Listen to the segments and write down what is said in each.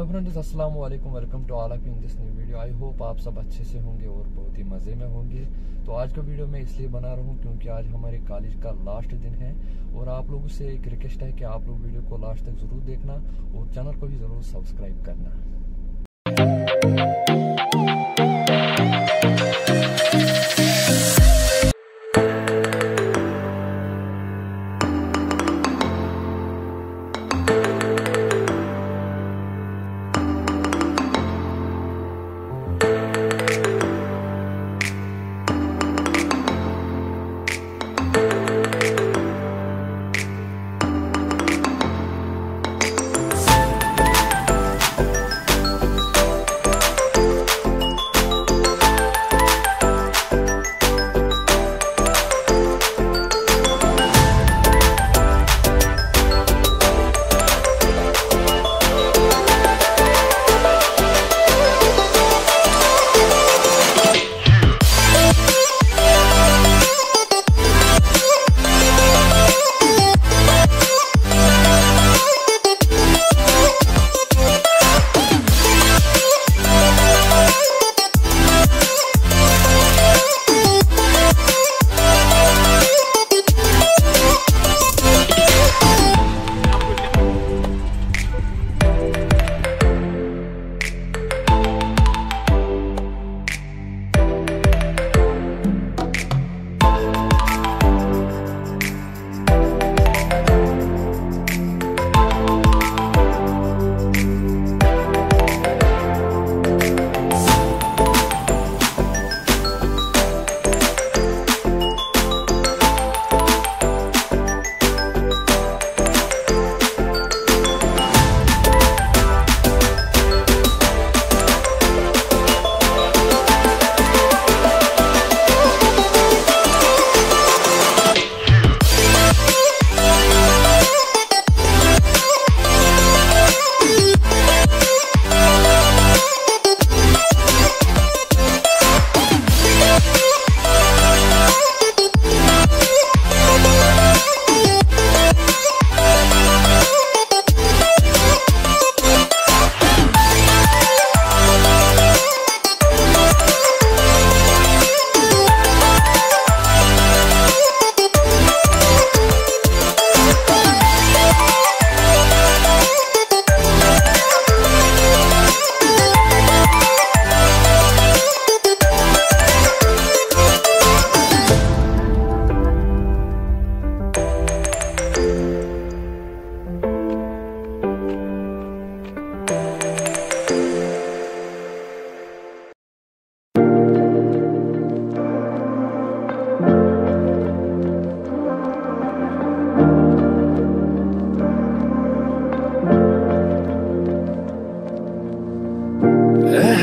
Hello friends अस्सलाम वालेकुम welcome to all of in this new video I hope आप सब अच्छे से होंगे और बहुत ही मज़े में होंगे। तो आज का वीडियो मैं इसलिए बना रहा हूँ क्योंकि आज हमारे कॉलेज का लास्ट दिन है और आप लोगों से एक रिक्वेस्ट है कि आप लोग वीडियो को लास्ट तक ज़रूर देखना और चैनल को भी ज़रूर सब्सक्राइब करना।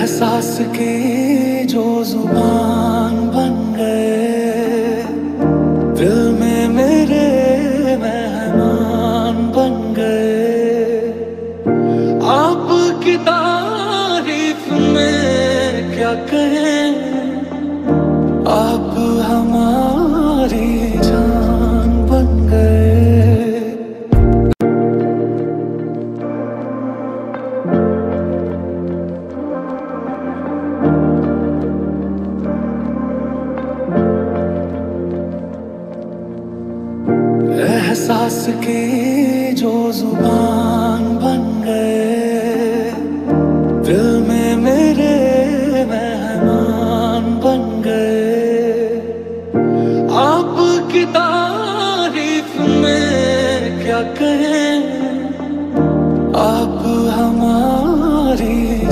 एहसास के जो ज़ुबान बन गए, दिल में मेरे मेहमान बन गए। आप तारीफ़ में क्या कहें, आप हमारे उसके जो ज़ुबान बन गए दिल में मेरे मेहमान बन गए। आप तारीफ़ में क्या कहें, आप हमारी